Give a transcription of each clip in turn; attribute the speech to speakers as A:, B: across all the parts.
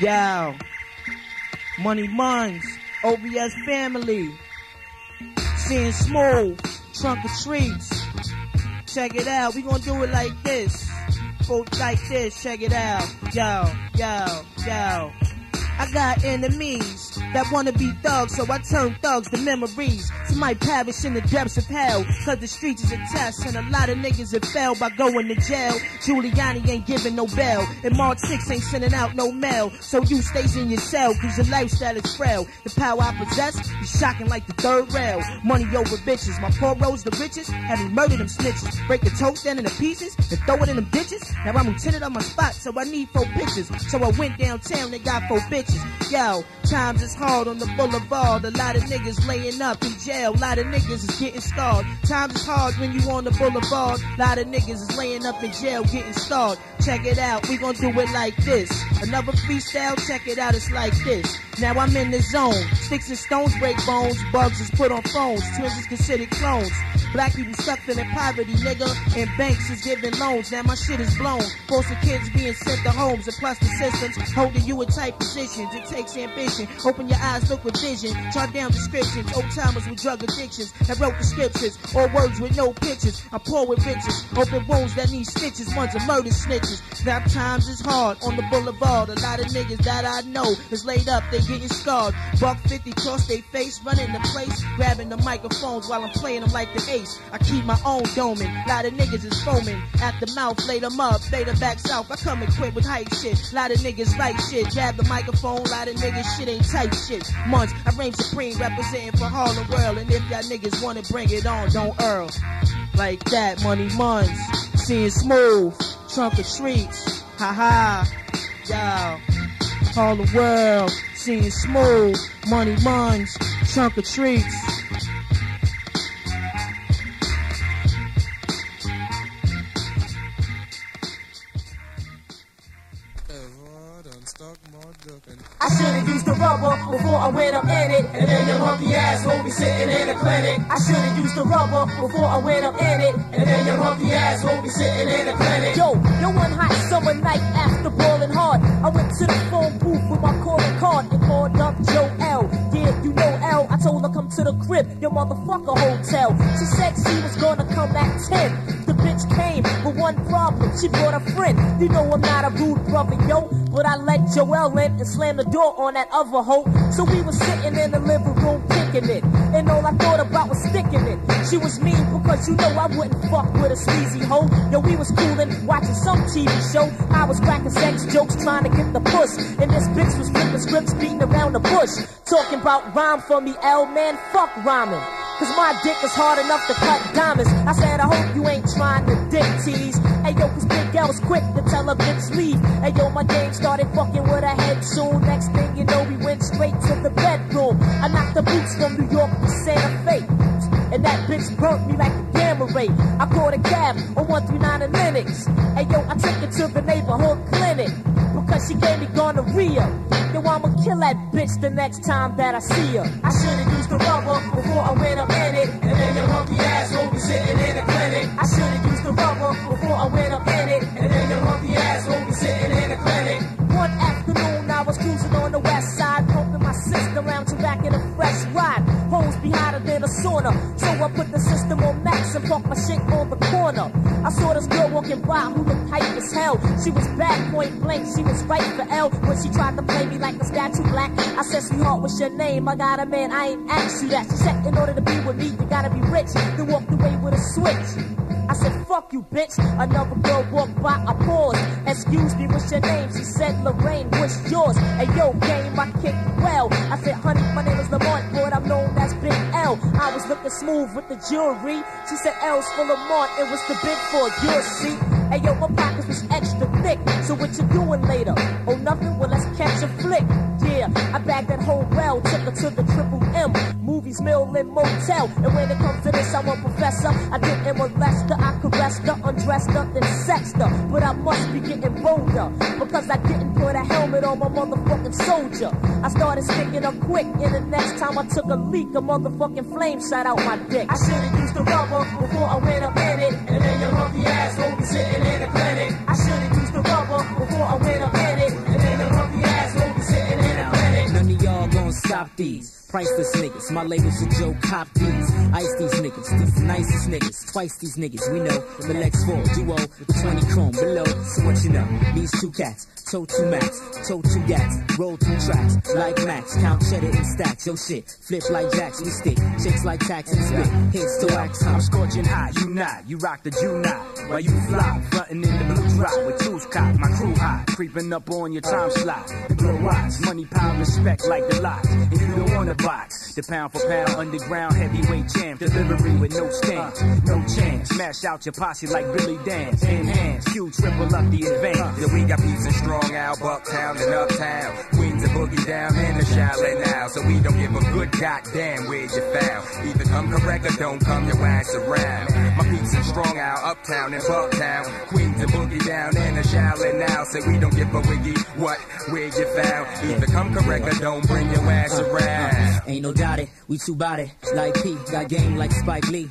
A: Yo, Money Muns, OBS family, Scian smooth, trunk of treats. Check it out, we gonna do it like this. Folk like this, check it out. Yo, yo, yo. I got enemies that wanna be thugs, so I turn thugs to memories. Might perish in the depths of hell, cause the streets is a test, and a lot of niggas have fell by going to jail. Giuliani ain't giving no bail, and Mark 6 ain't sending out no mail, so you stays in your cell, cause your lifestyle is frail. The power I possess is shocking like the third rail. Money over bitches, my poor rose the richest, had me murder them snitches. Break the toast down into pieces, and throw it in them ditches. Now I'm lieutenant on my spot, so I need four pictures. So I went downtown, they got four bitches. Yo, times is hard on the boulevard. A lot of niggas laying up in jail. A lot of niggas is getting scarred. Times is hard when you on the boulevard. A lot of niggas is laying up in jail getting scarred. Check it out, we gon' do it like this. Another freestyle, check it out, it's like this. Now I'm in the zone. Sticks and stones break bones. Bugs is put on phones. Twins is considered clones. Black people stuck in poverty, nigga. And banks is giving loans. Now my shit is blown. Of kids being sent to homes. And plus the systems holding you in tight positions. It takes ambition. Open your eyes, look with vision. Jot down descriptions. Old timers with drug addictions. That wrote the scriptures. All words with no pictures. I'm poor with riches. Open wounds that need stitches. One's a murder snitches. Now times is hard on the boulevard. A lot of niggas that I know is laid up. They getting scarred. Buck 50 cross they face. Running the place. Grabbing the microphones while I'm playing them like the ace. I keep my own doming. A Lot of niggas is foaming. At the mouth, lay them up. Later back south. I come equipped with hype shit. A Lot of niggas like shit. Grab the microphone. A Lot of niggas shit ain't tight shit. Months. I reign supreme. Representing for Harlem World. And if y'all niggas wanna bring it on, don't earl. Like that, money months. Scian smooth. Trunk of treats. Ha ha. All the World. Scian smooth. Money months. Trunk of treats.
B: Rubber before I went up in it. And then your monkey ass won't be sitting in the clinic. I should've used the rubber before I went up in it. And then your monkey ass won't be sitting in the clinic. Yo, yo, one hot summer night after balling hard, I went to the phone booth with my calling card and called up Joe L. Yeah, you know told her come to the crib, your motherfucker hotel. She said she was gonna come at 10. The bitch came with one problem. She brought a friend. You know I'm not a rude brother, yo. But I let Joel in and slammed the door on that other hoe. So we was sitting in the living room kicking it. And all I thought about was sticking it. She was mean because you know I wouldn't fuck with a sleazy hoe. Yo, we was coolin', watching some TV show. I was cracking sex jokes trying to get the puss. And this bitch was flipping scripts beating around the bush. Talking about rhyme for me, L man, fuck rhyming. Cause my dick is hard enough to cut diamonds. I said, I hope you ain't trying to dick tease. Hey yo, cause Big L was quick to tell a bitch leave. Hey yo, my game started fucking with her head soon. Next thing you know, we went straight to the bedroom. I knocked the boots from New York to Santa Fe. And that bitch burnt me like a gamma ray. I called a cab on 139 in Lenox. Hey yo, I took her to the neighborhood clinic. Because she gave me gonorrhea. Yo, I'ma kill that bitch the next time that I see her. I should've used the rubber before I went up in it. And then your monkey ass won't be sitting in the clinic. I should've used the rubber before I went up in it. And then your monkey ass won't be sitting in the clinic. One afternoon, I was cruising on the west side, pumping my sister around to back in a fresh ride. Be hotter than a sauna, so I put the system on max and parked my shit on the corner. I saw this girl walking by who looked hype as hell. She was bad point blank, she was right for L when she tried to play me like a statue black. I said, sweetheart, what's your name? I got a man, I ain't asked you that. She said, in order to be with me, you gotta be rich. Then walked away with a switch. I said, fuck you, bitch. Another girl walked by, I paused. Excuse me, what's your name? She said, Lorraine, what's yours? Hey, yo, game, I kicked well. I said, honey, my name is Lamont, but I'm known as Big L. I was looking smooth with the jewelry. She said, L's for Lamont, it was the big four, you'll see. Hey, yo, my pockets was extra thick. So what you doing later? Oh, nothing? Well, let's catch a flick. Yeah, I bagged that whole well, took her to the Triple M. Movies, Mill, and Motel. And when it comes to this, I'm a professor. I didn't molest her, I caressed her, undressed her, then sexed her. But I must be getting bolder. Because I didn't put a helmet on my motherfucking soldier. I started sticking up quick, and the next time I took a leak, a motherfucking flame shot out my dick. I should've used the rubber before I went up in it. And then your monkey ass won't be sitting in the clinic. I should've None of y'all gon' stop
C: these. Priceless niggas, my labels are Joe Cop these. Ice these niggas, these the nicest niggas. Twice these niggas, we know. The Lex 4 duo with 20 chrome below. So what you know? These two cats, toe two max, toe two gats, roll two tracks. Like Max, count cheddar in stacks. Yo shit, flip like jacks, we stick. Chicks like tax and spit. Hits to wax.
D: I'm scorching hot, you not. You rock the Jew not. While you fly, frontin' in the blue drop with tools cock. My crew hot, creeping up on your time slot. The glow watch, money, power, respect like the lot. And you don't want The pound for pound, underground, heavyweight champ. Delivery with no stamp, no chance. Smash out your posse like Billy Dance. Enhance, Q triple up the advance.
E: Yeah, we got beats and strong out, Bucktown and Uptown. Queens and Boogie down in the chalet now. So we don't give a good goddamn where you found. Either come correct or don't come your ass around. My beats and strong out, Uptown and Bucktown. Queens and Boogie down in the chalet now. So we don't give a wiggy what, where you found. Either come correct or don't bring your ass around.
C: Ain't no doubt it, we two bout it. Like P, got game like Spike Lee.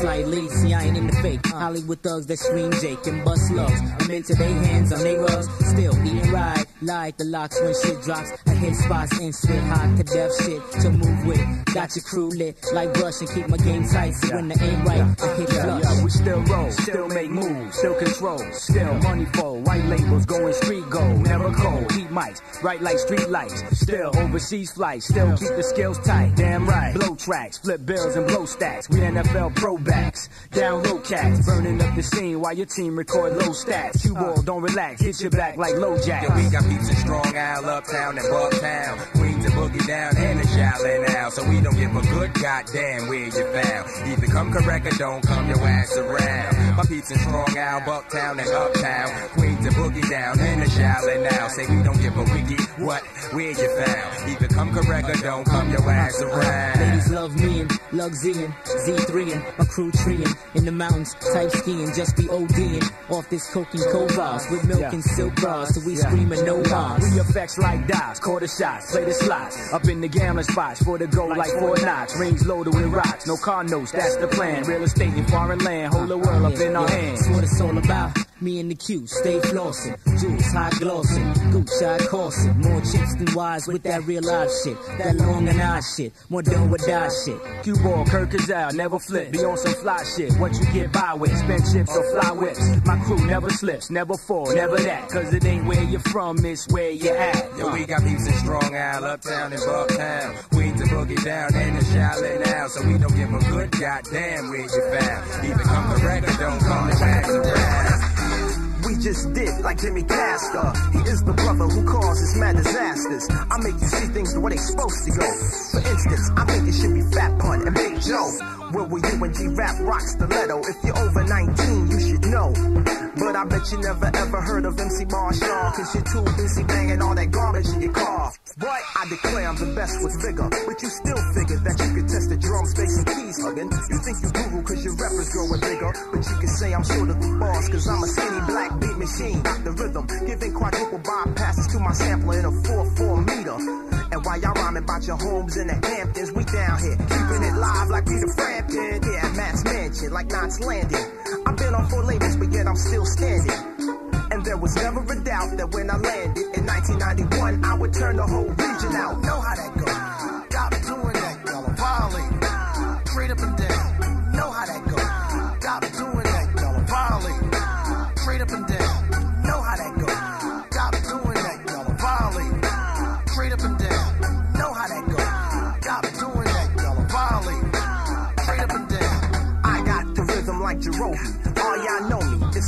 C: Slightly, see I ain't in the fake. Hollywood thugs that scream Jake and bust loves. I'm into their hands on their rugs. Still eating right, like the locks when shit drops. I hit spots and spit hot to death shit to move with. Got your crew lit like brush and keep my game tight. So when the aim right, I hit
D: Yeah,
C: flush.
D: yeah, we still roll, still make moves, still control, still money fold, white labels going street gold, never cold, heat mics, right like street lights, still overseas flights, still keep the skills tight, damn right, blow tracks, flip bills and blow stacks, we NFL pro backs, down low cats, burning up the scene while your team record low stats, you all don't relax, hit your back like low jack.
E: Yeah, we got beats in strong out, uptown and bucktown. Queens and boogie down in the chalet now. So we don't give a good goddamn where you found. Either come correct or don't come your ass around. My beats in strong out, bucktown and uptown. Queens and boogie down in the chalet now. Say we don't give a wiggy what, where you found. Either come correct or don't come your ass around.
C: Ladies love me and Luxian, Z3 and my crew treeing in the mountains, type skiing, just be ODing off this coke and cobras with milk
D: Yeah.
C: and silk bras, so we
D: Yeah.
C: screaming no moms.
D: We effects like dots, quarter shots, play the slots. Up in the gambling spots for the gold like four knots. Rings loaded with rocks, no car notes, that's the plan. Real estate in foreign land, hold the world up in our hands.
C: That's what it's all about. Me and the Q, stay flossing. Jewels, high glossing. Gucci, high coursing. More chips than wise with that real life shit. That long and eye shit. More done with die shit.
D: Cue ball, Kirk Cazal, never flip. Be on some fly shit. What you get by with, spend chips or fly whips. My crew never slips, never fall, never that. Cause it ain't where you're from, it's where you at.
E: Yo, we got peeps and strong out, uptown and bucktown. Queens and boogie down in the chalet now. So we don't give a good goddamn where you found. Either come correct or don't come your ass around.
F: We just did like Jimmy Castor. He is the brother who causes mad disasters. I make you see things the way they supposed to go. For instance, I think it should be Fat Pun and Big Joe. Where were you when G-Rap rocks stiletto? If you're over 19, you should know. But I bet you never ever heard of MC Marshall. Cause you're too busy banging all that garbage in your car. What? I declare I'm the best with vigor. But you still figured that you could test the drums, bass, and keys hugging. You think you Google cause your rappers growing bigger. But you can say I'm short of the bars cause I'm a skinny black beat machine. Rock the rhythm, giving quadruple bypasses to my sampler in a 4-4 meter. And while y'all rhyming about your homes in the Hamptons, we down here keeping it live like the Frampton. Yeah, Matt's Mansion, like Knots Landing. I've been on four labels, but yet I'm still standing. And there was never a doubt that when I landed in 1991, I would turn the whole region out. Know how that goes.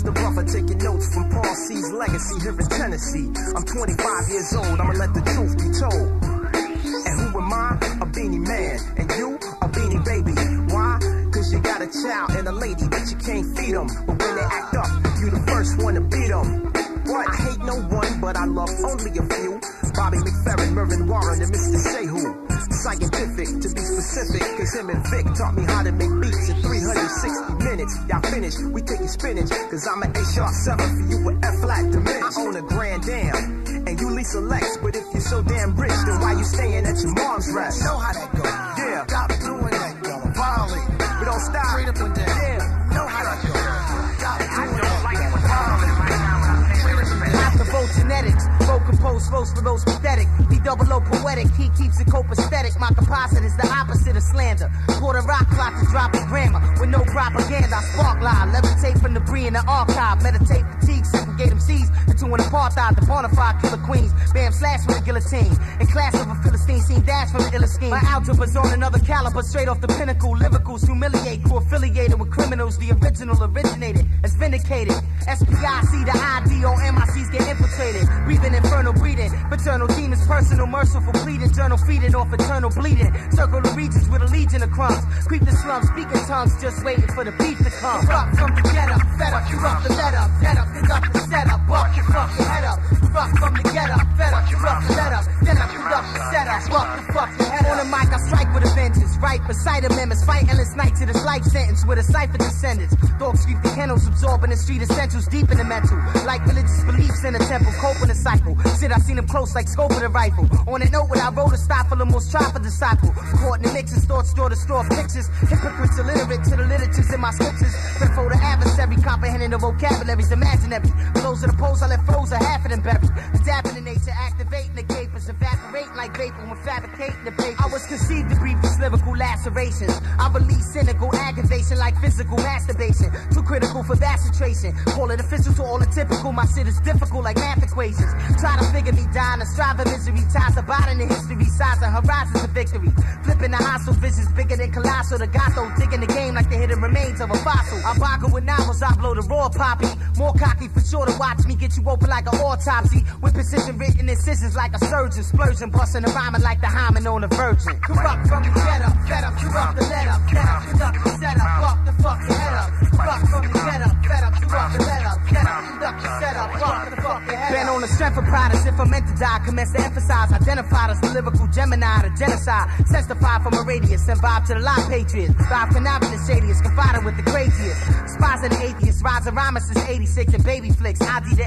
F: The brother taking notes from Paul C's legacy here in Tennessee. I'm 25 years old. I'ma let the truth be told. And who am I? A beanie man. And you? A beanie baby. Why? Cause you got a child and a lady, but you can't feed them. But when they act up, you the first one to beat them. What? I hate no one, but I love only a few. Bobby McFerrin, Mervyn Warren, and Mr. Who. Scientific, to be specific, cause him and Vic taught me how to make beats in 360 minutes. Y'all finished, we taking spinach, cause I'm an A sharp 7 for you with F flat diminished. I own a Grand Dam, and you Lisa Lex, but if you're so damn rich, then why you staying at your mom's rest? Know how that goes.
G: Compose votes for those pathetic. Be double O poetic, he keeps it copacetic. My composite is the opposite of slander. The rock clock to drop a grammar with no propaganda. I spark lie, levitate from debris in the archive. Meditate fatigue, segregate MCs into an apartheid. The bona fide killer queens. Bam, slash with a guillotine. In class of a Philistine, seen dash from the illest scheme. My algebra's on another caliber, straight off the pinnacle. Lyricals humiliate, crew affiliated with criminals. The original originated as vindicated. SPIC, the ID on MICs get infiltrated. Breathing infernal breathing. Paternal demons, personal, merciful pleading. Journal feeding off eternal bleeding. Circle the regions with a legion of crumbs. Creep the slums, speaking tongues, just waiting for the beef to come. Rock from the get up, fed up, you rock the let up, head up, conduct the setup, buck your fucking head up. Rock from the get up, fed up, you rock the let up, then I conduct the setup, buck the fucking head up. On the mic, I strike with a vengeance, right beside amendments, fight endless night to this life sentence with a cipher descendants. Dogs sweep the kennels, absorbing the street essentials deep in the mental. Like religious beliefs in a temple, in a cycle. Shit, I seen them close like scope of the rifle. On a note, when I wrote a stop for the most try for disciple. Caught in the mixes, thoughts store to store pictures. Hypocrites illiterate to the literatures in my scriptures. Before the adversary, comprehending the vocabularies imaginary. Close to the post, I let froze a half of them buried. Adapting to nature, activating the capers, evaporating like vapor when fabricating the paper. I was conceived to breathe these lyrical lacerations. I release cynical aggravation like physical masturbation. Too critical for concentration. Call it official to all the typical. My shit is difficult like math equations. Try to figure me down, a strive of misery. Ties a bottom in history, size of horizons of victory. Flipping the hostile visions bigger than colossal. The Gato digging the game like the hidden remains of a fossil. I boggle with novels, I blow the raw poppy. More cocky for sure to watch me get you open like an autopsy. With precision written incisions like a surgeon. Splurging, busting a rhyming like the hymen on a virgin. Corrupt from the get up, fed up, corrupt the let up, get up, the setup, fuck the fucking head up. Corrupt from the get up, fed up, corrupt the let up, get up, conduct the setup, fuck the fucking head. Been on the strength of pride as if I'm meant to die. Commence to emphasize, identified as the lyrical Gemini, the genocide. Testify from a radius and vibe to the lie patriots. Vibe conniving the shadiest, confiding with the craziest. Spies and the atheists, rise of rhymes since 86 and baby flicks. ID the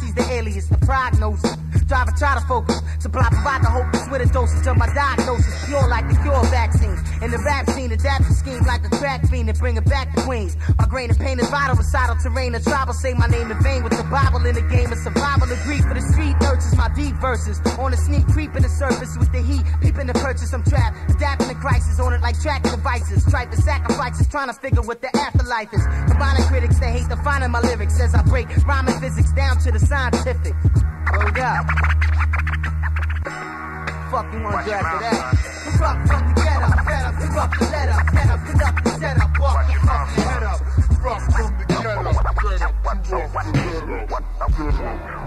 G: sees the alias, the prognosis. Driver try to focus, supply provide the hope with a dosage of my diagnosis. Pure like the cure vaccines. In the rap scene, adapt the scheme like a crack fiend and bring it back to Queens. My grain of pain is vital, recital terrain, the tribal say my name in vain with the Bible in the game of survival. Agree for the street nurtures my deep verses. On the sneak, creeping the surface with the heat, peeping the purchase. I'm trapped, adapting the crisis on it like tracking devices. Stripe the sacrifices, trying to figure what the afterlife is. Combining critics that hate defining my lyrics as I break rhyming physics down to the scientific. Oh, Word up. Fuck you want to do after that? Fuck, fuck the get up, get up, fuck the let up, get up, conduct the setup, fuck your fucking head up. Fuck from the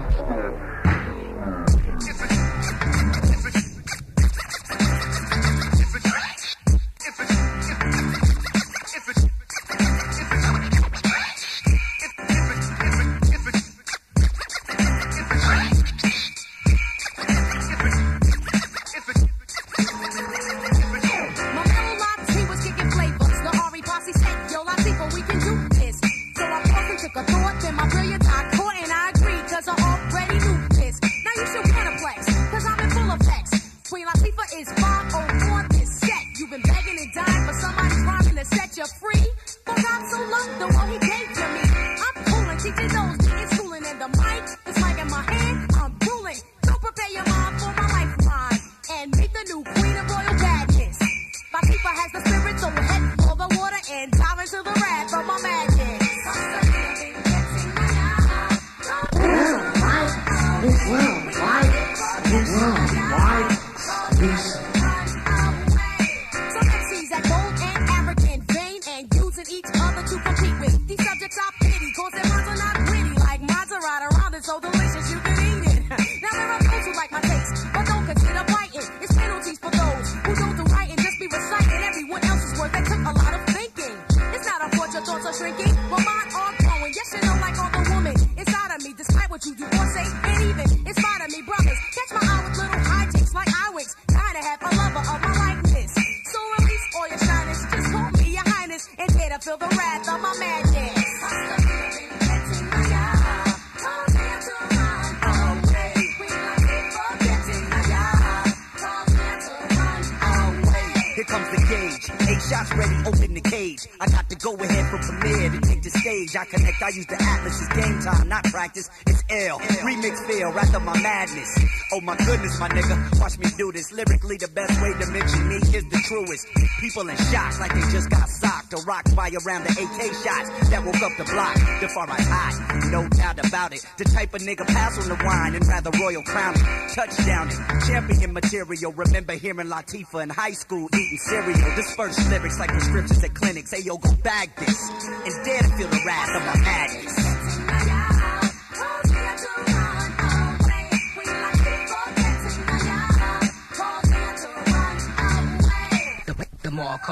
H: my
I: nigga, watch me do this. Lyrically, the best way to mention me is the truest. People in shock like they just got socked or rocked by around the AK shots that woke up the block. The far right high, no doubt about it. The type of nigga pass on the wine and rather royal crown it. Touchdown it, champion material. Remember hearing Latifah in high school eating cereal. Disperse lyrics like prescriptions at clinics. Hey yo, go bag this and dare to feel the wrath of my madness.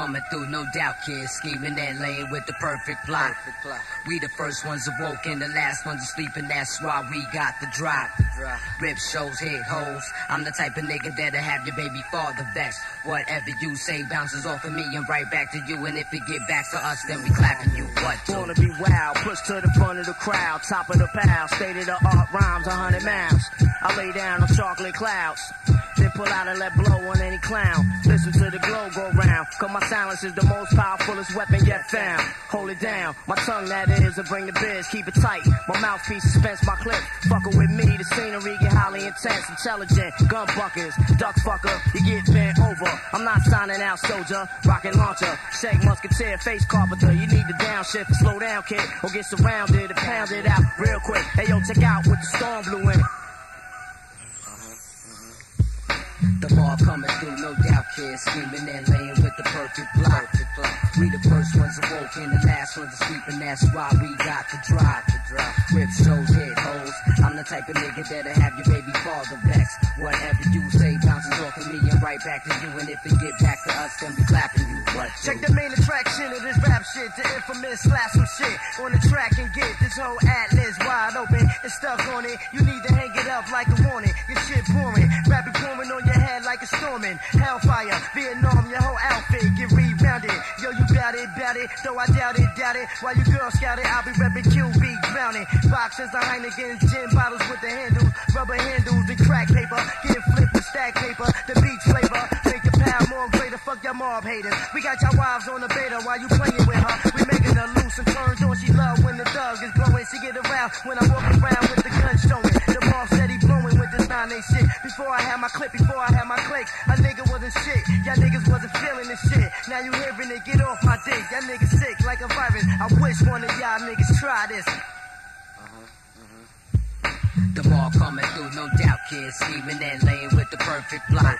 J: Coming through, no doubt, kids. Scheming that lane with the perfect plot. We the first ones awoke and the last ones asleep, and that's why we got the drop. Rip shows, hit hoes. I'm the type of nigga that'll have your baby father vexed. Whatever you say bounces off of me and right back to you. And if it get back to us, then we clapping you. What?
K: Wanna be wild, push to the front of the crowd, top of the pile, state of the art rhymes, a hundred miles. I lay down on chocolate clouds, pull out and let blow on any clown. Listen to the glow go round, cause my silence is the most powerfulest weapon yet found. Hold it down, my tongue that is, and bring the biz, keep it tight. My mouthpiece suspense my clip, fuckin' with me, the scenery get highly intense, intelligent, gun buckets, duck fucker, you get bent over. I'm not signing out, soldier, rocket launcher, shake musketeer, face carpenter, you need to downshift slow down, kid, or get surrounded and pound it out real quick. Hey yo, check out what the storm blew in it.
J: The ball coming through, no doubt, kids. Screaming and laying with the perfect block. We the first ones awoke and the last ones asleep, and that's why we got to drive. Rip shows, hit hoes. I'm the type of nigga that'll have your baby father vexed. Whatever you say bounces off of me and right back to you, and if it get back to us, then we clapping you. What?
G: Check the main attraction of this rap shit. The infamous slap some shit on the track and get this whole atlas wide open and stuff on it. You need to hang it up like a warning. Your shit pouring, rap like a storming. Hellfire, Vietnam, your whole outfit get rebounded. Yo, you got it, bout it, though I doubt it, doubt it. While you girl scout it, I'll be repping QB drowning. Boxes of Heineken's, gin bottles with the handles, rubber handles and crack paper. Getting flipped with stack paper, the beach flavor. Make the pound more greater, fuck your mob haters. We got your wives on the beta while you playing with her. We making her loose and turns on. She love when the thug is blowing. She get around when I walk around Before I had my clip, before I had my click, a nigga wasn't shit. Y'all niggas wasn't feeling this shit. Now you hearing it, get off my dick. Y'all niggas sick like a virus. I wish one of y'all niggas try this.
J: The ball coming through, no doubt, kids. Scheming and laying with the perfect block.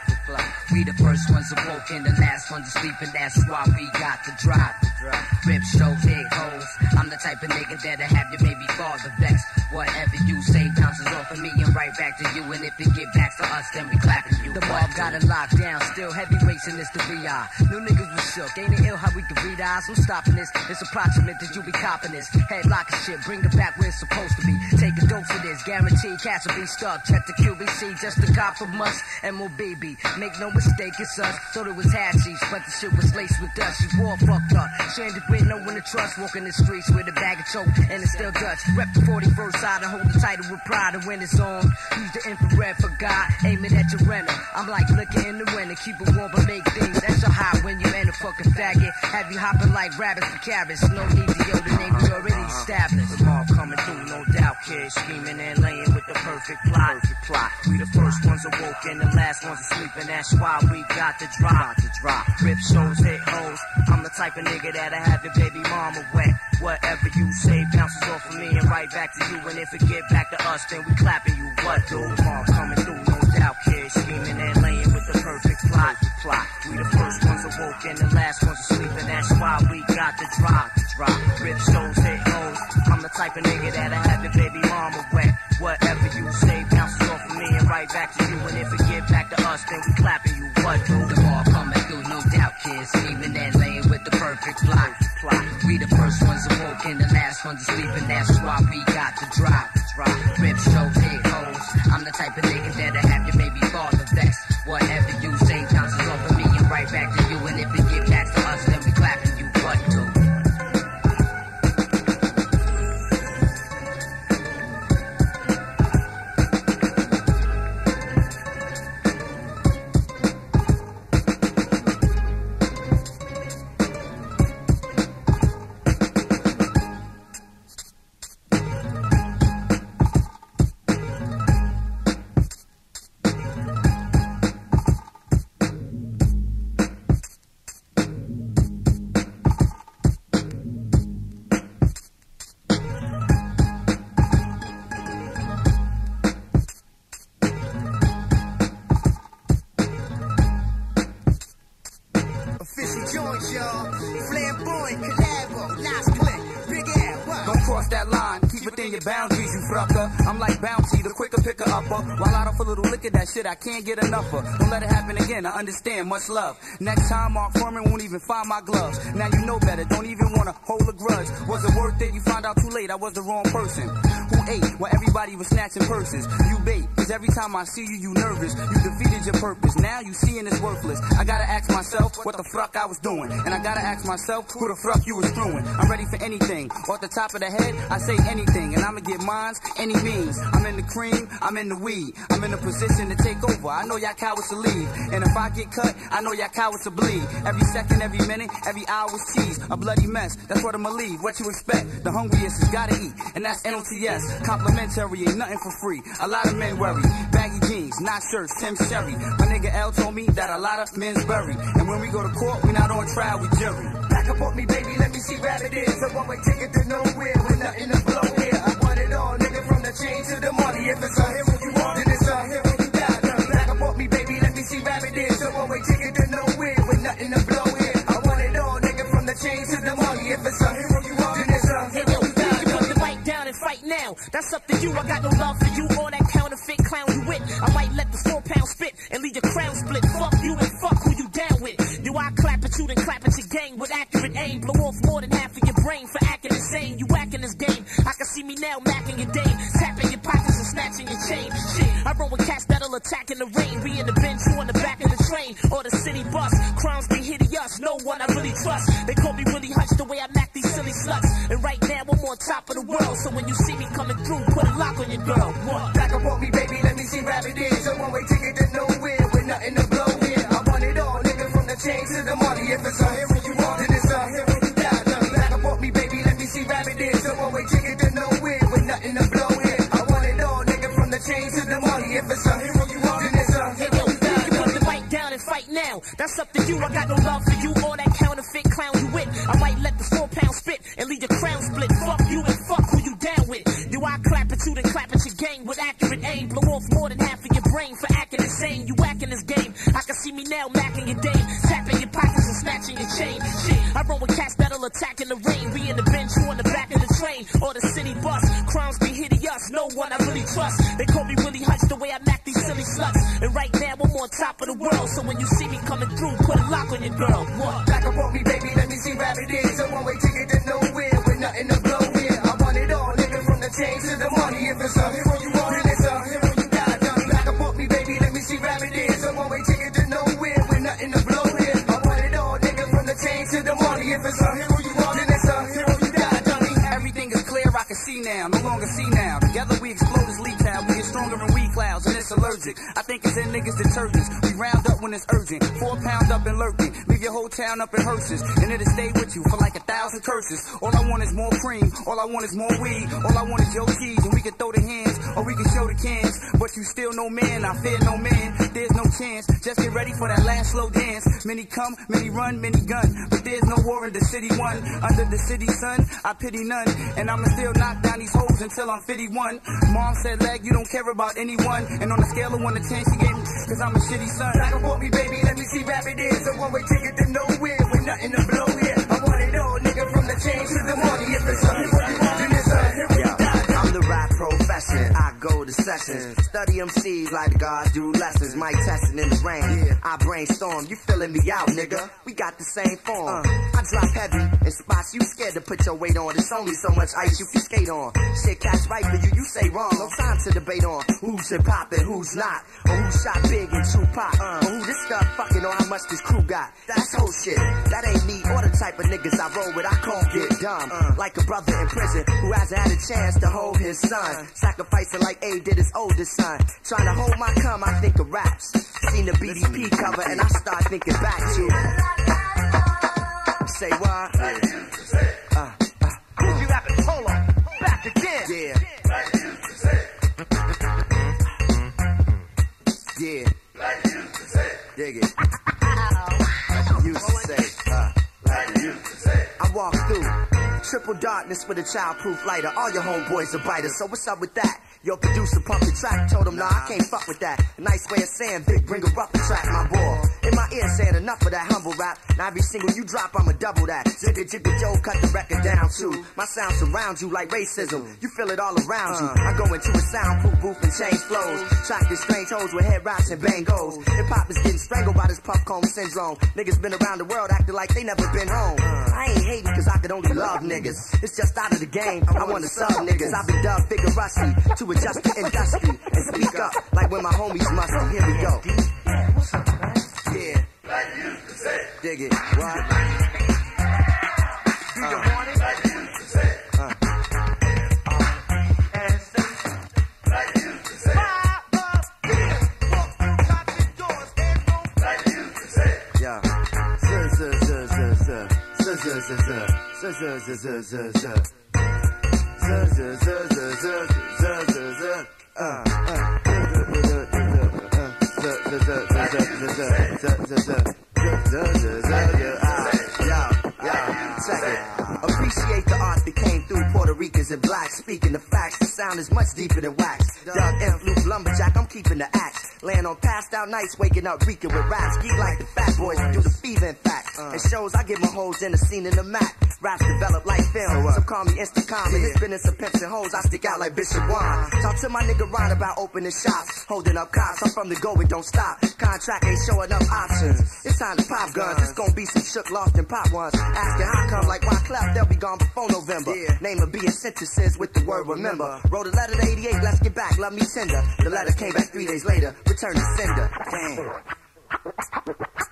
J: We the first ones awoke and the last ones asleep, and that's why we got the drop. Rip shows, hit hoes. I'm the type of nigga that'll have your baby father vexed. Whatever you say bounces right back to you, and if it get back to us, then we clapping you. The mob got it locked down, still heavyweights in this the VI. New niggas was shook, ain't it ill how we can read eyes? Who's stopping this? It's approximate that you be copping this. Headlock and shit, bring it back where it's supposed to be. Take a dose of this, guaranteed cats will be stuck. Check the QBC, just a cop from us. MOBB, make no mistake, it's us. Thought it was hatchies, but the shit was laced with dust. She war fucked up. Stranded with no one to trust, walking the streets with a bag of choke, and it's still Dutch. Rep the 41st side and hold the title with pride and when it's on. Use the infrared for God, aim it at your rental. I'm like looking in the winter, keep it warm but make things extra hot when you're in a fucking faggot. Have you hopping like rabbits for carrots? No need to yo, the name is already established.
K: The ball coming through, no doubt, kids. Scheming and laying with the perfect plot. Perfect plot. We the first ones awoke and the last ones asleep, and that's why we got the drop. The drop. Rip shows, hit hoes. I'm the type of nigga that'll have your baby mama wet. Whatever you say bounces off of me and right back to you. And if it get back to us, then we clapping you. What, dude? Ball coming through, no doubt, kids. Scheming and laying with the perfect plot. plot. We the first ones awoke and the last ones asleep, and that's why we got the drop. Drop. Rip shows, hit hoes. I'm the type of nigga that'll have your baby mama wet. Whatever you say bounces off of me and right back to you. And if it get back to us, then we clapping you. What, dude?
J: The ball coming through, no doubt, kids. Scheming and laying with the perfect plot.
K: plot.
J: We the first ones awoke and the last ones asleep, and that's why we got the drop.
K: Drop.
J: Rip shows,
L: Bounty, the quicker picker upper. Uh. While out of a little liquor, that shit I can't get enough of. Don't let it happen again, I understand, much love. Next time, Mark Foreman won't even find my gloves. Now you know better, don't even wanna hold a grudge. Was it worth it? You find out too late, I was the wrong person. Who ate while everybody was snatching purses? You bait, cause every time I see you, you nervous. You defeated your purpose, now you seeing it's worthless. I gotta ask myself what the fuck I was doing. And I gotta ask myself who the fuck you was screwing. I'm ready for anything. Off the top of the head, I say anything. And I'ma get mines, any means. I'm in the cream, I'm in the weed. I'm in a position to take over. I know y'all cowards to leave. And if I get cut, I know y'all cowards to bleed. Every second, every minute, every hour is cheese. A bloody mess, that's what I'ma leave. What you expect? The hungriest has gotta eat. And that's NOTS. Complimentary, ain't nothing for free. A lot of men worry. Baggy jeans, not shirts, Tim Sherry. My nigga L told me that a lot of men's buried. And when we go to court, we not on trial, we jury.
G: Back up on me, baby, let me see what it is. A one-way ticket to nowhere with nothing to blow here. I want it all, nigga, from the chain to the money. If it's a hero you want, then it's a hero you got. Now back up on me, baby, let me see what it is. A one-way ticket to nowhere with nothing to blow here. I want it all, nigga, from the chain to the money. If it's a hero you want, then it's a hero you got.
B: You put the mic down and fight now. That's up to you. I got no love for you or that clown you with. I might let the four pound spit and leave your crown split. Fuck you and fuck who you down with. Do I clap at you then clap at your gang with accurate aim? Blow off more than half of your brain for acting insane. You acting this game. I can see me now macking your dame, tapping your pockets and snatching your chain. Shit, I roll with cats that'll attack in the rain. Be in the bench, you on the back of the train or the city bus. Crimes be hideous, no one I really trust. They call me Willie Hutch the way I mac these silly sluts. And right now I'm on top of the world, so when you see me coming through, lock on your girl. What?
G: Back up on me, baby, let me see what it is. A one-way ticket to nowhere with nothing to blow here. I want it all, nigga, from the chain to the money. If it's a hero you want, then it's a hero back up on me, baby, let me see what it is. A one-way ticket to nowhere with nothing to blow here. I want it all, nigga, from the chain to the money. If it's a hero you want, then it's a hero you.
B: You put the mic down and fight now. That's up to you. I got no love for you
L: Town up in hearses, and it'll stay with you for like a thousand curses. All I want is more cream, all I want is more weed, all I want is your keys, and we can throw the hands, or we can show the cans. But you still no man, I fear no man, there's no chance. Just get ready for that last slow dance. Many come, many run, many gun, but there's no war in the city one. Under the city sun, I pity none, and I'ma still knock down these hoes until I'm 51. Mom said, leg, you don't care about anyone, and on a scale of 1 to 10, she gave me, cause I'm a shitty son.
G: Back up on me, baby, let me see it is. A one-way ticket to nowhere with nothing to blow here. I want it all, nigga, from the chain to the money. If it's a
M: profession. I go to sessions. Study MCs like God do lessons. Mic testing in the rain. I brainstorm. You filling me out, nigga. We got the same form. Uh. I drop heavy in spots you scared to put your weight on. It's only so much ice you can skate on. Shit catch right for you. You say wrong. No time to debate on who's hip hop and who's not. Or who shot big in Tupac. Uh. Or who this stuff fucking or how much this crew got. That's whole shit. That ain't me or the type of niggas I roll with. I can't get dumb. Uh. Like a brother in prison who hasn't had a chance to hold his son. Sacrificing like A did his oldest son. Trying to hold my cum, I think of raps. Seen the BDP cover and I start thinking back to. Say what? Uh, uh,
G: you rapping? Hold on. Back again.
M: yeah. Yeah. Dig it. Used to say, uh, I walk triple darkness with a childproof lighter. All your homeboys are biters, so what's up with that? Your producer pumped the track, told him, nah, I can't fuck with that. Nice way of saying, Vic, bring a rough track, my boy.
N: Enough of that humble rap. Now every single you drop, I'ma double that. Zigga jigga Joe, cut the record down too. My sound surrounds you like racism. You feel it all around you. I go into a soundproof booth and change flows. Track the strange hoes with head wraps and bangos. Hip hop is getting strangled by this puff cone syndrome. Niggas been around the world acting like they never been home. I ain't hating cause I could only love niggas. It's just out of the game. I wanna sub niggas. I've been dubbed figure rusty to adjust the industry and speak up like when my homies musty. Here we go. Dig it. What? Do you want it? Uh. Yeah. Z z z z z z z z z z z z z z z Z z z z z z z z uh uh Zildjian, Zildjian. Ricans and blacks. Speaking the facts, the sound is much deeper than wax. Doug M. Luke Lumberjack, I'm keeping the axe. Laying on passed out nights, waking up reeking with raps. Geek like the fat boys, do the fever in fact. Uh. And shows I get my hoes in the scene in the mat. Raps develop like film, so call me instant common. It's business of pimps and hoes, I stick out like Bishop Juan. Talk to my nigga Ron about opening shops, holding up cops. I'm from the go and don't stop. Contract ain't showing up options. It's time to pop guns. It's gonna be some shook, lost and pop ones. Asking how come, like why clap, they'll be gone before November. Name of being sentences with the word remember. Wrote a letter to 88, let's get back, love me tender. The letter came back three days later, return to sender. Damn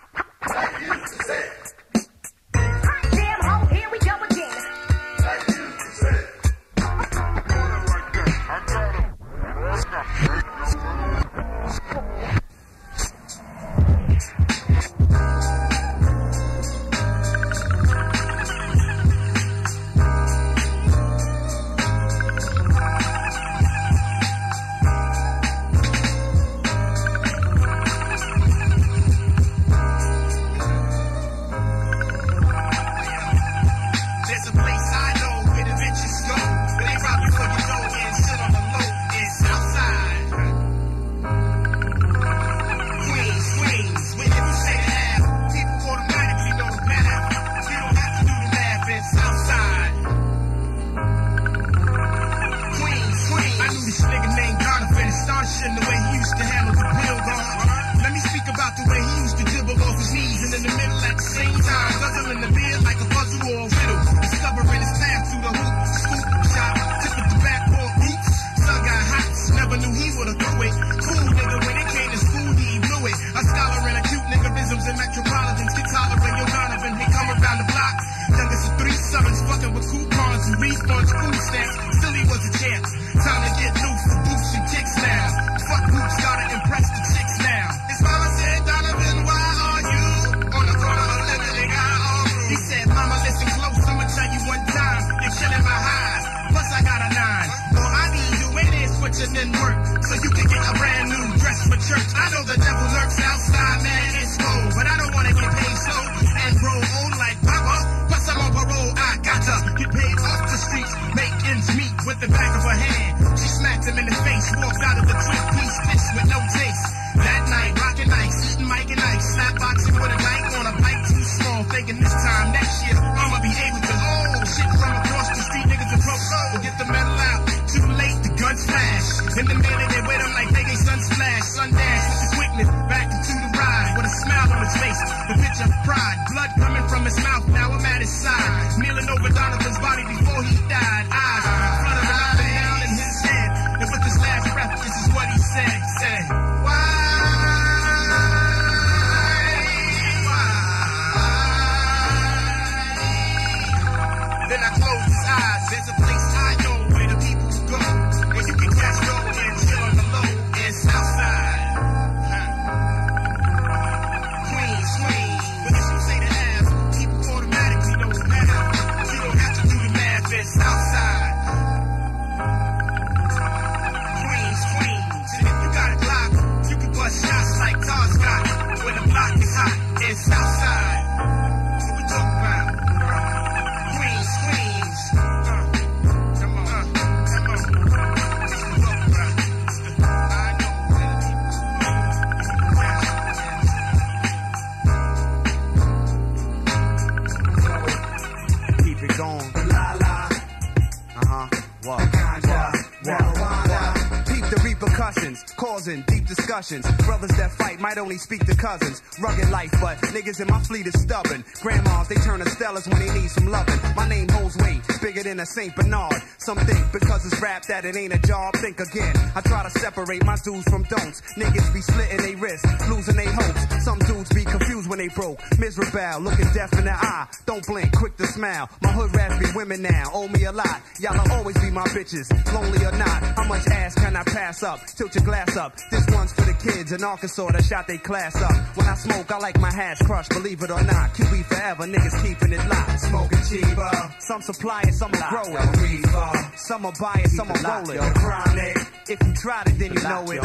O: discussions. Brothers that fight might only speak to cousins. Rugged life, but niggas in my fleet is stubborn. Grandmas, they turn to Stellas when they need some loving. My name holds weight, bigger than a St. Bernard. Some think because it's rap that it ain't a job. Think again. I try to separate my do's from don'ts. Niggas be slitting they wrists, losing they hopes. Some dudes be confused when they broke. Miserable, looking deaf in the eye. Don't blink, quick to smile. My hood rats be women now, owe me a lot. Y'all'll always be my bitches, lonely or not. How much ass can I pass up? Tilt your glass up. This one's for the kids in Arkansas that shot they class up. When I smoke, I like my hash crushed, believe it or not. QB forever, niggas keeping it locked. Smoking cheaper. Some supply it, some will grow it. Reefer. Some buy it, some will roll it. Chronic. If you tried it, then you know it.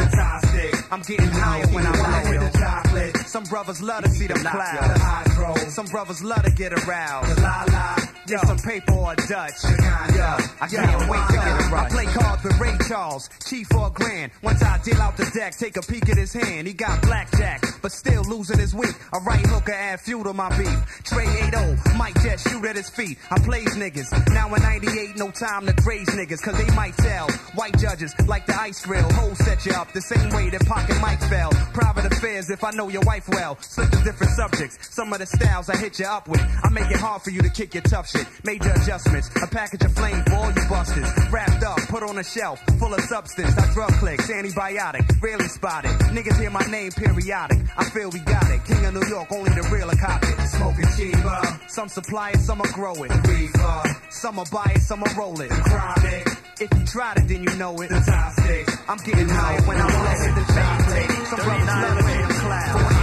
O: I'm getting higher when I'm. Chocolate. Some brothers love to see them clouds. Some brothers love to get aroused. Yeah, some paper or Dutch. Yeah, I can't wait to get a rush. I play cards with Ray Charles, chief for a grand. Once I deal out the deck, take a peek at his hand. He got blackjack, but still losing his week. A right hooker add fuel to my beef. Trey 8 might just shoot at his feet. I plays niggas. Now in 98, no time to graze niggas, cause they might tell. White judges like the ice grill, hoes set you up the same way that Pocket Mike fell. Private affairs if I know your wife well. Slip to different subjects. Some of the styles I hit you up with. I make it hard for you to kick your tough shit. Major adjustments. A package of flame for all you busters. Wrapped up, put on a shelf, full of substance. I drug clicks, antibiotic, rarely spotted. Niggas hear my name periodic. I feel we got it. King of New York, only the real are cop it. Smoking cheaper. Some supply it, some are grow it. Reefer. Some are buy it, some are roll it. Chronic. If you tried it, then you know it. The top stick. I'm getting higher when I'm low. The top stick. Some brothers love to get a cloud.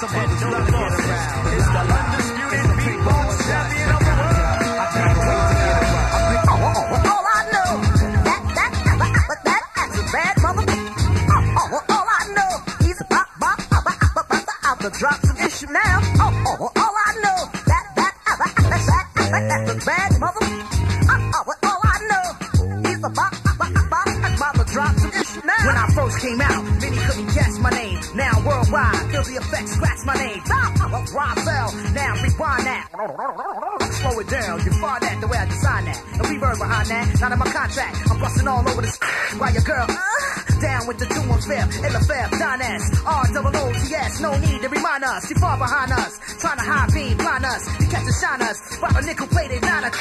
O: Some brothers love get around. It's the undisputed
G: I'm busting all over this while your girl uh, down with the two one fifth, in the fifth, Don S, R double O T S. No need to remind us, you far behind us, trying to high beam blind us, you catch and shine us, while a nickel plated niner.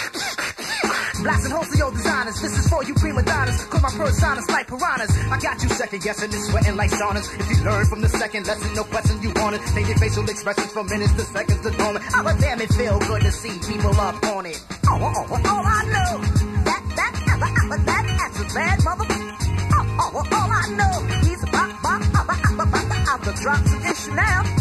G: Blasting holes to your designers. This is for you prima donnas. Cause my personas like piranhas. I got you second guessing and sweating like saunas. If you learn from the second lesson, no question you want it. Changing facial expressions from minutes to seconds to dormant. Oh, damn, it feel good to see people up on it.
P: Oh, oh, oh, all I know, of issue now.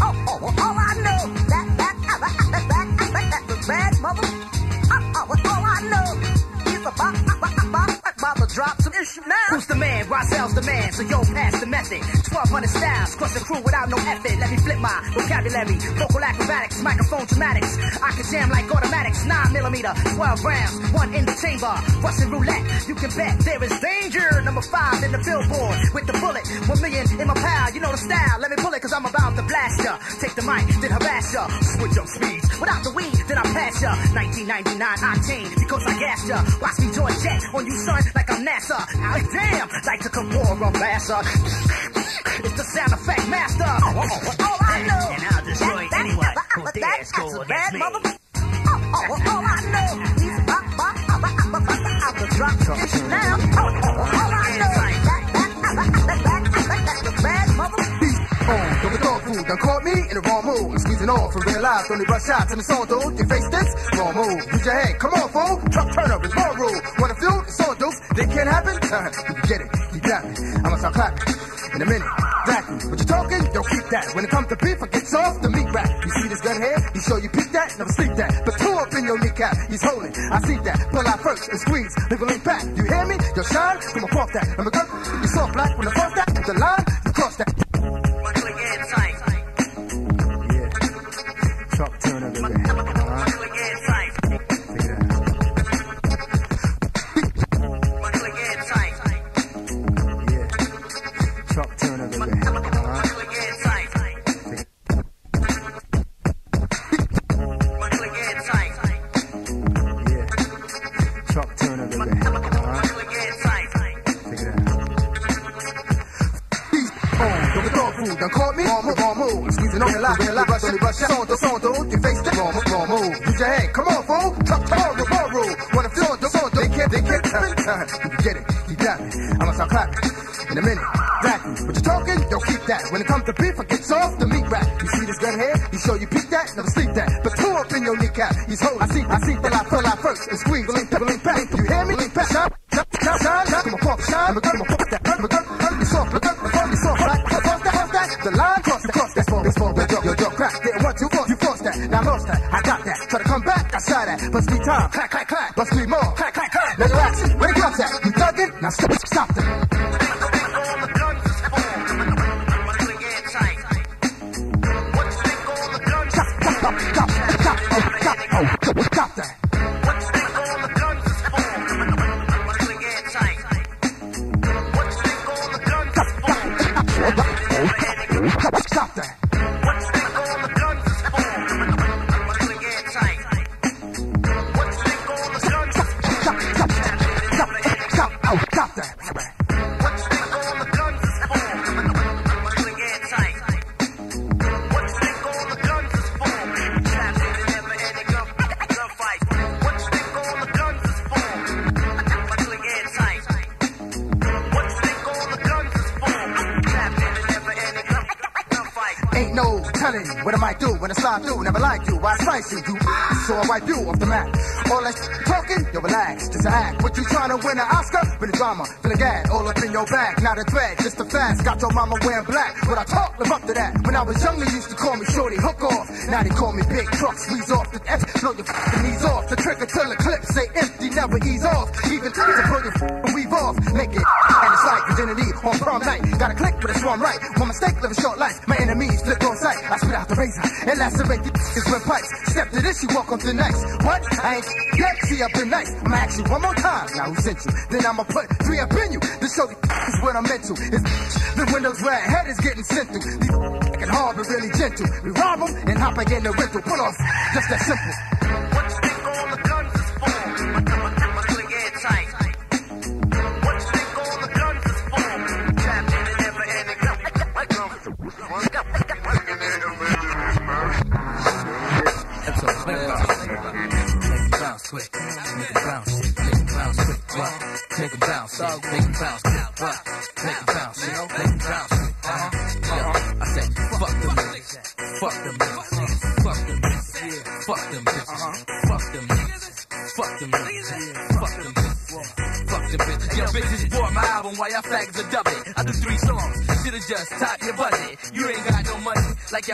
G: 1200 styles, crush the crew without no effort. Let me flip my vocabulary, vocal acrobatics, microphone dramatics. I can jam like automatics, 9 millimeter, 12 rounds, one in the chamber. Russian roulette, you can bet there is danger. Number 5 in the billboard with the bullet, 1 million in my pal. You know the style, let me pull it cause I'm about to blast ya. Take the mic, then harass ya. Switch up speeds, without the weed, then I pass ya. 1999 octane, because I gas ya. Watch me join jet on you, son, like I'm NASA. Ah, damn, like a Kamora Massa. It's the sound effect master. Oh, oh, oh,
P: all I know,
G: and I'll destroy
P: that,
G: anyone
P: that,
G: who
P: that,
G: dares go
P: a
G: against
P: bad
G: me.
P: mother. Oh, oh, all I know, he's a bop, bop, bop, bop, bop, bop, out the drops of issue now. Oh, oh, all
Q: on. Don't thoughtful, done caught me in the wrong mood. I'm squeezing off from real life, only rush shots in the song, dude. You face this? Wrong move. Use your head, come on, fool. Truck turn up, it's more rule. Wanna feel? It's all dukes. They can't happen? you get it. You got me. I'ma start clapping. In a minute. Exactly. What you talking? Don't keep that. When it comes to beef, I get soft, the meat rack. You see this gun here? You sure you peep that? Never sleep that. But two up in your kneecap. He's holding. I see that. Pull out first and squeeze. Leave a link back. You hear me? Yo, shine. Come on, pop that. I'm a girl. You soft black. When the first that, the line, you cross that. I you off the map. All that talking, yo, relax, just act. What you trying to win an Oscar? With the drama, feel the gag, all up in your back. Not a threat, just a fast. Got your mama wearing black. But I talk, live up to that. When I was young, they used to call me Shorty Hook Off. Now they call me Big Truck, squeeze off the F. Blow your knees off. The trigger till the clip say empty, never ease off. Even to blow your weave off. Make it. And it's like identity on prom night. Gotta click, but it's one right. One mistake, live a short life. My enemies flip on sight. I spit out the razor and lacerate the with pipes. To this, you walk on the next. What? I ain't yet. See, I've been nice. I'ma ask you one more time. Now who sent you? Then I'ma put three up in you. To show is what I'm into. Is the windows where head is getting sent through. These hard but really gentle. We rob them and hop again the rental. Pull off. Just that simple.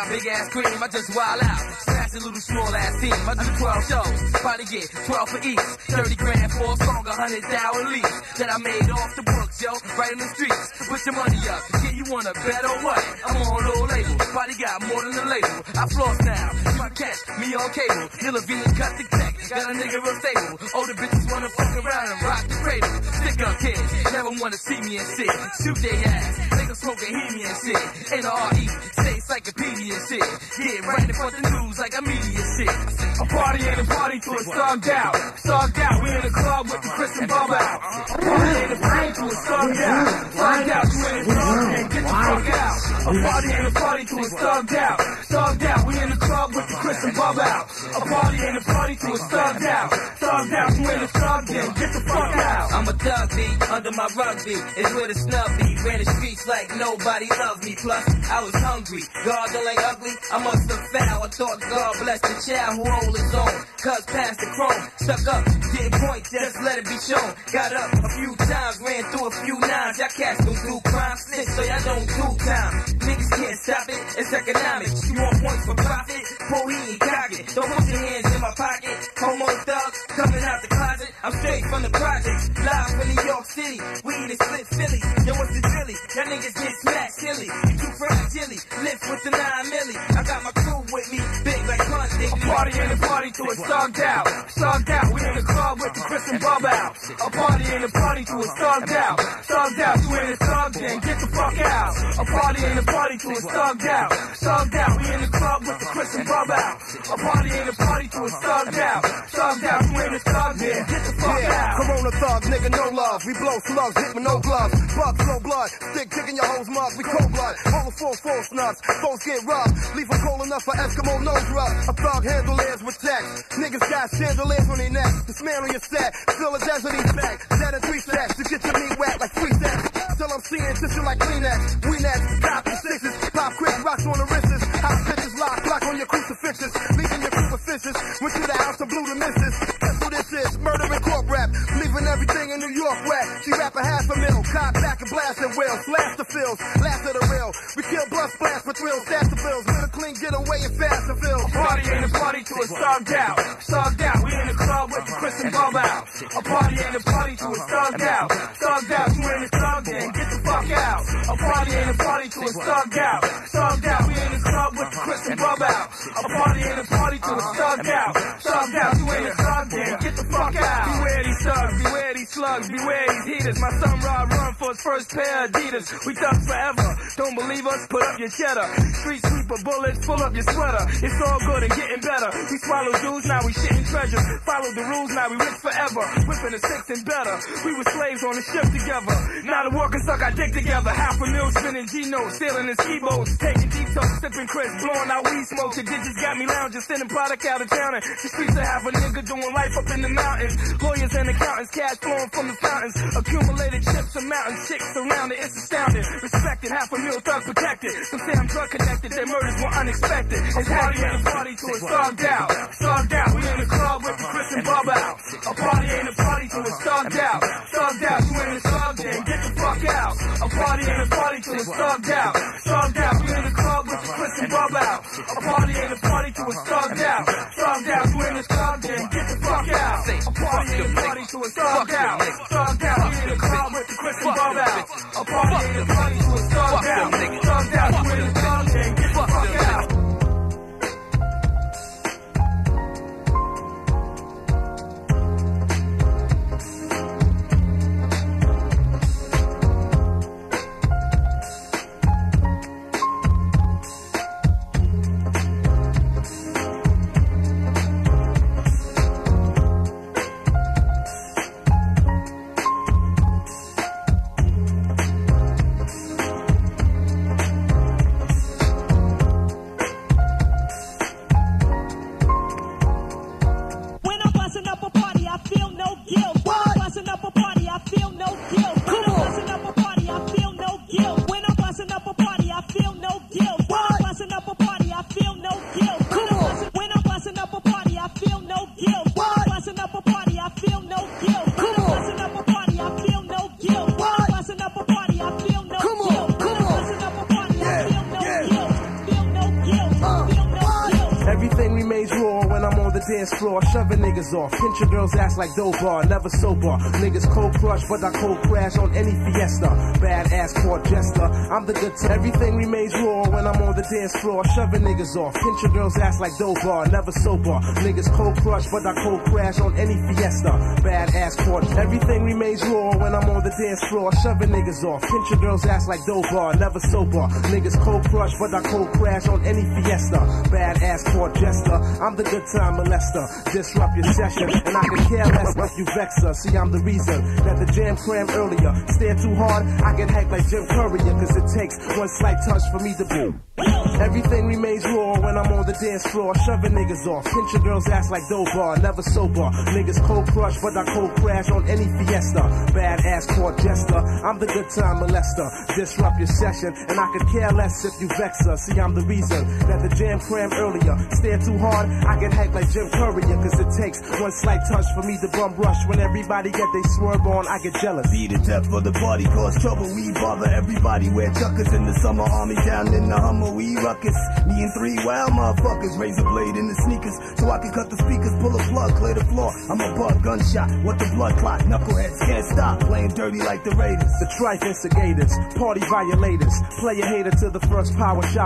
R: Big ass cream, I just wild out. Smash a little small ass team, I do 12 shows, probably get 12 for each. 30 grand for a song, a hundred thousand at least. That I made off the books, yo, right in the streets. Put your money up, yeah, you wanna bet or what? I'm on low label, body got more than a label. I floss now, you can catch me on cable. Nilla V cut the tech, got a nigga real stable. Older bitches wanna fuck around and rock the cradle. Stick up kids, never wanna see me and shit. Shoot their ass, niggas smoking Hemi and shit. N-R-E, encyclopedia shit. Get in front the news like a media shit.
K: A party ain't a party till it's thugged out. Thugged out, we in the club with the Chris and Bob out. A party ain't a party till it's thugged out. Thugged out, you in the club and get the fuck out. A party ain't a party it's thugged out. Thugged out, we in the club with the Chris and Bob out. A party ain't a party till it's thugged out. Thugged out, you in the club and get the fuck out.
R: I'm a thug B, under my rugby is where the snub be. Ran the streets like nobody loved me. Plus, I was hungry. Like ugly. I must have foul. I thought God bless the child who hold his own. Cuz past the chrome, stuck up, didn't point, just let it be shown. Got up a few times, ran through a few nines. Y'all cats don't do crime, snitch, so y'all don't do time. Niggas can't stop it, it's economics. You want points for profit? Pull he ain't cock. Don't put your hands in my pocket. Homo thug, coming out the closet. I'm straight from the projects, live from New York City. We in the split Philly. Yo, what's the dilly? Y'all niggas get smacked silly. You too fragile. Lift with the nine milli. I got my crew with me, big like Punch.
K: A party ain't a party till it's thugged out. Thugged out, we in the club with the Chris and Bob out. A party ain't a party till it's thugged out. Thugged out, you in the thugged in, get the fuck out. A party ain't a party till it's thugged out. Thugged out, we in the club with the Chris and Out. A party ain't a party till it's thugged uh-huh. out. Thugged out, you in the thugged in, get the fuck
S: Yeah,
K: out.
S: Corona thugs, nigga, no love. We blow slugs, hit with no gloves. Bugs, no blood. Stick, kicking in your hoes mug. We cold blood, roll full false nuts. Foes get rough, leave them cold enough for Eskimo nose rub. A thug handlers with tech. Niggas got chandeliers on their neck. on your set, Still a desert each back. Set in three stacks to get your meat wet like three stacks. Till I'm seeing tissue like Kleenex. We next, cop the sixes, pop quick rocks on the wrists. Hot pitches lock, block on your Leaving your with fishes. Went to the house to blew the missus. Guess who this is? Murder and corp rap. Leaving everything in New York wet. She rap a half a mil. Cop back and blast at will. Blast the fills. Last of the real. We kill blood splash for thrills. Stash the bills. A getaway and fast and fill.
K: Party ain't a party till it's thugged out. Thugged out. We in the club with the Chris and Bob out. A party ain't a party till it's thugged out. Thugged out. You in the club then get the fuck out. A party ain't a party till it's thugged out. Thugged out. We in the club with the Chris and Bob out. A party ain't a party till it's thugged out. Thugged out. You in the club then get the fuck out. Beware these thugs. Beware these slugs. Beware these heaters. My son Rod run for his first pair of Adidas. We thugs forever. Don't believe us? Put up your cheddar. Street sweeper bullets. Pull up your sweater. It's all good and getting better. We swallow dudes. Now we shitting treasures. Follow the rules. Now we rich forever. Whipping the six and better. We were slaves on the ship together. Now the workers suck our dick together. Half a mil spinning G notes. Sailing in ski boats. Taking detox. Sipping Chris. Blowing out weed smoke. The digits got me lounging. Sending product out of town. And the streets that have a nigga doing life up in the mountains. Lawyers and accountants. Cash flowing from the fountains. Accumulated chips and mountains. Chicks surrounded. It's astounding. Respected. Half a mil thug protected. Some say I'm drug connected. Their murders were unexpected. It's party ain't a party till it's thugged out. Thugged out. We in the club with the Chris and Bob out. A party ain't a party till it's thugged out. Thugged out. You in the club then get the fuck out. A party ain't a party till it's thugged out. Thugged out. We in the club with the Chris and Bob out. A party ain't a party till it's thugged out. Thugged out. You in the club then get the fuck out. A party ain't a party till it's thugged out. The
T: shoving niggas off. Pinch your girl's ass like dough bar, never sober. Niggas cold crush, but I cold crash on any fiesta. Badass court jester, I'm the good to Everything remains raw when I'm on the dance floor, shoving niggas off. Pinch your girl's ass like dough bar, never sober. Niggas cold crush, but I cold crash on any fiesta. Badass court. Everything remains raw when I'm on the dance floor, shoving niggas off. Pinch your girl's ass like dough bar, never sober. Niggas cold crush, but I cold crash on any fiesta. Badass court jester, I'm the good time molester. Disrupt your session, and I can care less if you vex her. See, I'm the reason that the jam crammed earlier. Stare too hard, I get hacked like Jim Courier, cause it takes one slight touch for me to boom. Everything remains raw when I'm on the dance floor, shoving niggas off. Pinch your girl's ass like dough bar, never sober. Niggas cold crush, but I cold crash on any fiesta. Badass court jester, I'm the good time molester. Disrupt your session, and I could care less if you vex her. See, I'm the reason that the jam crammed earlier. Stare too hard, I get hacked like Jim Courier, cause it takes one slight touch for me to bum rush. When everybody get they swerve on, I get jealous.
U: Beat the death for the party, cause trouble. We bother everybody. Wear chuckers in the summer army down in the Hummer. We ruckus. Me and three wild motherfuckers. Razor blade in the sneakers so I can cut the speakers. Pull a plug, clear the floor. I'm a buck gunshot. What the blood clot? Knuckleheads can't stop playing dirty like the Raiders.
T: The trife instigators, party violators, play a hater to the first power shot.